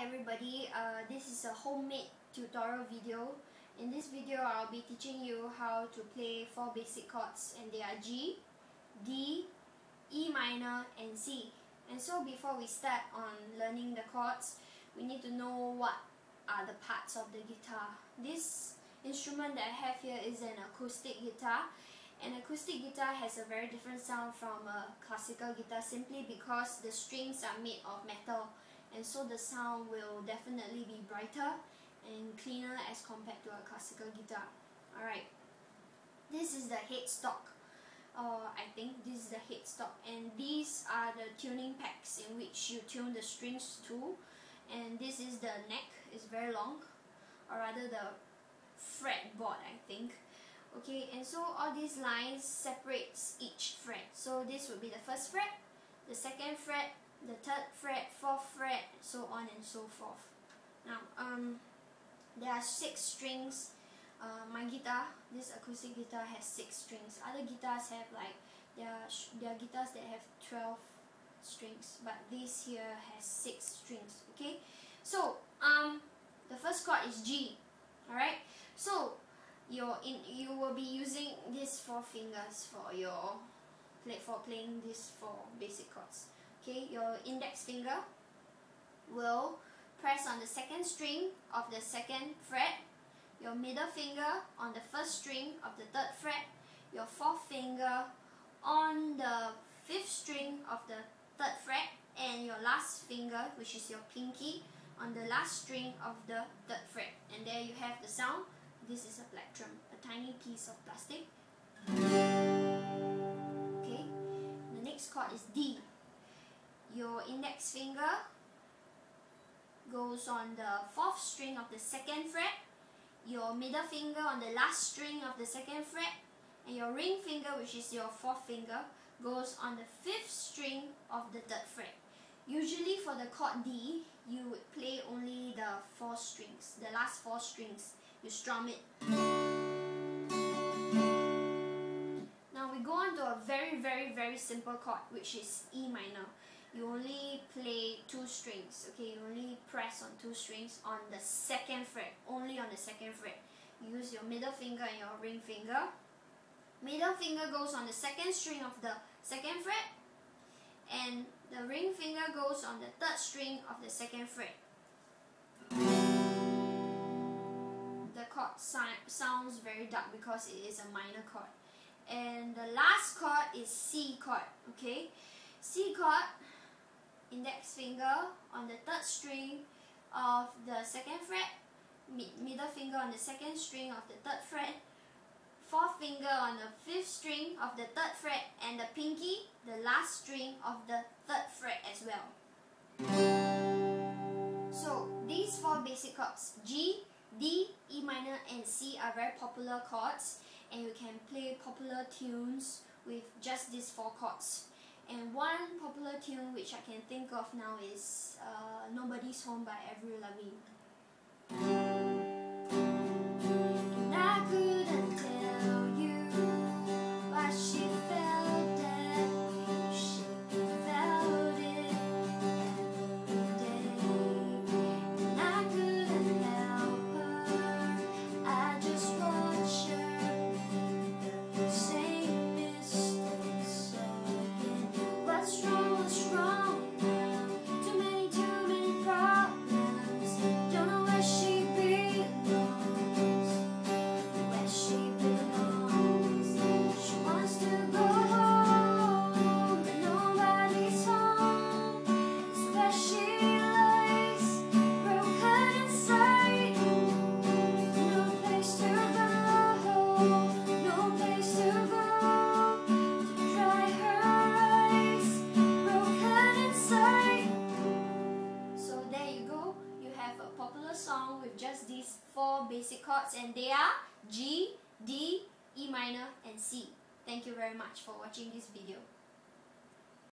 everybody, uh, this is a homemade tutorial video. In this video, I'll be teaching you how to play four basic chords and they are G, D, E minor and C. And so before we start on learning the chords, we need to know what are the parts of the guitar. This instrument that I have here is an acoustic guitar. An acoustic guitar has a very different sound from a classical guitar simply because the strings are made of metal and so the sound will definitely be brighter and cleaner as compared to a classical guitar. Alright, this is the headstock. Uh, I think this is the headstock. And these are the tuning pegs in which you tune the strings to. And this is the neck, it's very long. Or rather the fretboard I think. Okay and so all these lines separates each fret. So this would be the first fret the second fret the third fret, fourth fret, so on and so forth. Now, um, there are six strings. Uh, my guitar, this acoustic guitar has six strings. Other guitars have like, there are, there are guitars that have 12 strings, but this here has six strings, okay? So, um, the first chord is G, alright? So, you're in, you will be using these four fingers for your, play, for playing these four basic chords okay, your index finger will press on the second string of the second fret, your middle finger on the first string of the third fret, your fourth finger on the fifth string of the third fret, and your last finger, which is your pinky, on the last string of the third fret. And there you have the sound. This is a plectrum, a tiny piece of plastic. Okay, the next chord is D your index finger goes on the fourth string of the second fret, your middle finger on the last string of the second fret, and your ring finger, which is your fourth finger, goes on the fifth string of the third fret. Usually for the chord D, you would play only the four strings, the last four strings. You strum it. Now we go on to a very, very, very simple chord, which is E minor you only play two strings okay? You only press on two strings on the second fret only on the second fret. You use your middle finger and your ring finger. Middle finger goes on the second string of the second fret and the ring finger goes on the third string of the second fret. The chord sounds very dark because it is a minor chord. And the last chord is C chord okay? C chord index finger on the third string of the second fret, mid middle finger on the second string of the third fret, fourth finger on the fifth string of the third fret, and the pinky, the last string of the third fret as well. So these four basic chords, G, D, E minor and C are very popular chords and you can play popular tunes with just these four chords. And one popular tune which I can think of now is uh, Nobody's Home by Avril Lavigne. Four basic chords and they are G, D, E minor and C. Thank you very much for watching this video.